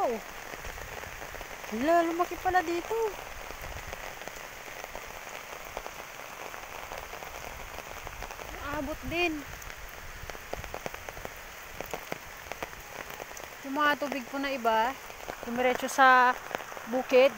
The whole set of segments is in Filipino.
Oh! Hala, lumaki pala dito. Abot din. Yung mga tubig po na iba, dumiretso sa bukid.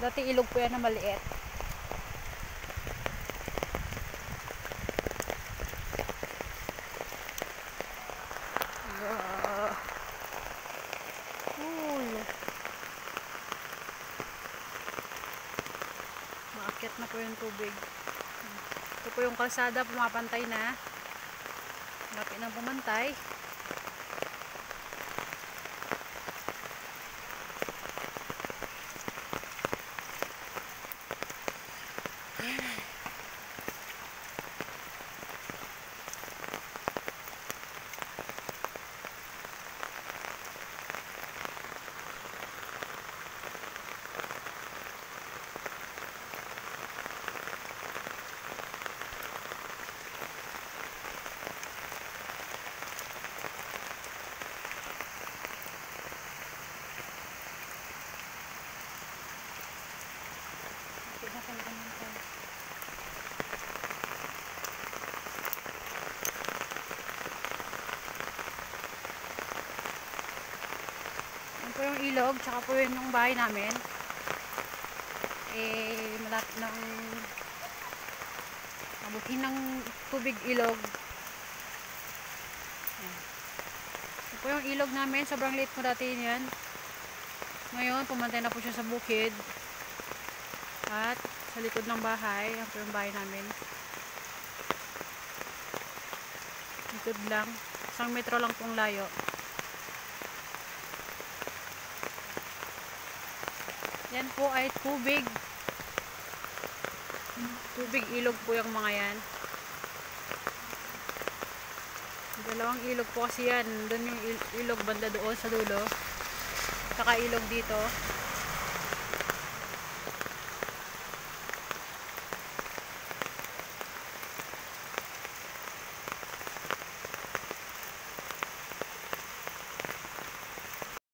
Dati ilog po yan na maliit. Po yung tubig. Ito po yung kalsada, pumapantay na. Lapit na pumantay. Lapit na talaga pumantay. Yan po yung ilog, tsaka po yun yung bahay namin. Eh, malapit ng abutin ng tubig ilog. Yan. Po yung ilog namin, sobrang liit mo dati yan. Ngayon, pumantay na po siya sa bukid. At sa likod ng bahay, yan po yung bahay namin. Likod lang. Isang metro lang pong layo. Yan po ay tubig. Tubig ilog po yung mga yan. Dalawang ilog po kasi yan. Doon yung il- ilog banda doon sa dulo. Saka ilog dito.